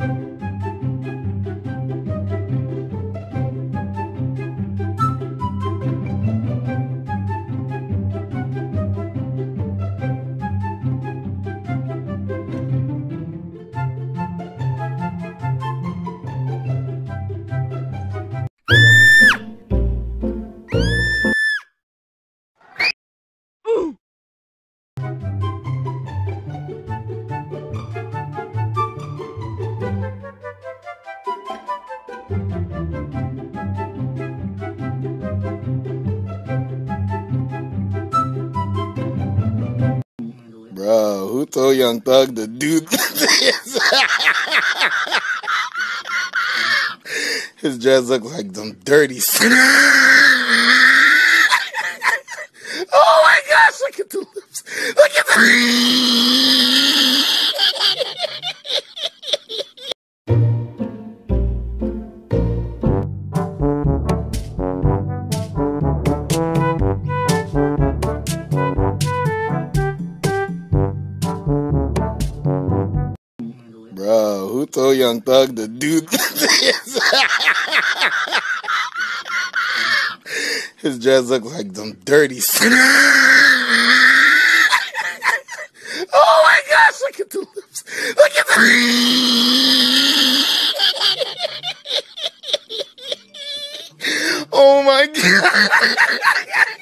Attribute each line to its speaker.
Speaker 1: Bro, who told Young Thug to do this? His dress looks like them dirty. oh my gosh, look at the lips. Look at the. Bro, who told Young Thug to do this? His dress looks like them dirty. oh my gosh, look at the lips. Look at the. oh my god.